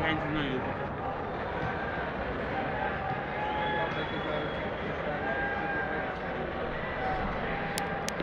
comprehension of you.